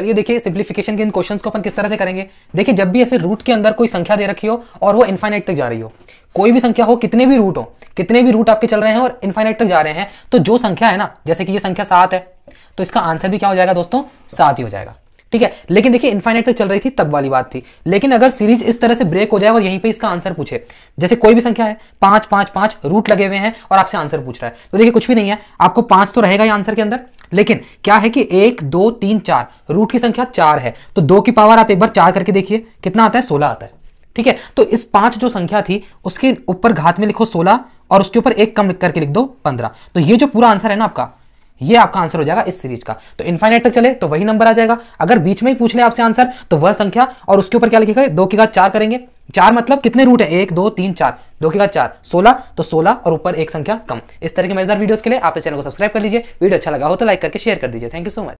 चलिए देखिए सिंप्लीफिकेशन के इन क्वेश्चंस को अपन किस तरह से करेंगे? देखिए, जब भी ऐसे रूट के अंदर कोई संख्या दे रखी हो और वो इन्फाइनाइट तक जा रही हो, कोई भी संख्या हो, कितने भी रूट हो, कितने भी रूट आपके चल रहे हैं और इन्फाइनाइट तक जा रहे हैं तो जो संख्या है ना, जैसे कि ये संख्या सात है तो इसका आंसर भी क्या हो जाएगा दोस्तों? सात ही हो जाएगा। ठीक है? लेकिन देखिए इन्फाइनाइट तक चल रही थी, तब वाली बात थी। लेकिन अगर सीरीज़ इस तरह से ब्रेक हो जाए और यहीं पे इसका आंसर पूछे, जैसे कोई भी संख्या है, पाँच पाँच पाँच रूट लगे हुए हैं और आपसे आंसर पूछ रहा है तो देखिए कुछ भी नहीं है, आपको पाँच तो रहेगा ही आंसर के अंदर। लेकिन क्या है कि एक, दो, तीन, चार, रूट की संख्या चार है तो दो की पावर आप एक बार चार करके देखिए, कितना आता है? सोलह आता है, ठीक है? तो इस पाँच जो संख्या थी, उसके ऊपर घात में लिखो सोलह, और उसके ऊपर एक कम लिख करके लिख दो पंद्रह। तो ये जो पूरा आंसर है ना आपका, ये आपका आंसर हो जाएगा इस सीरीज़ का। तो इन्फाइनाइट तक चले तो वही नंबर आ जाएगा। अगर बीच में ही पूछ ले आपसे आंसर तो वह संख्या, और उसके ऊपर क्या लिखेगा? दो के बाद चार करेंगे। चार मतलब कितने रूट है? एक, दो, तीन, चार। दो के बाद चार। सोलह तो सोलह और ऊपर एक संख्या कम। इस तरह के मज़ेदार वीडियोस के लिए आप इस चैनल को सब्सक्राइब कर लीजिए। वीडियो अच्छा लगा हो तो लाइक करके शेयर कर दीजिए। Thank you so much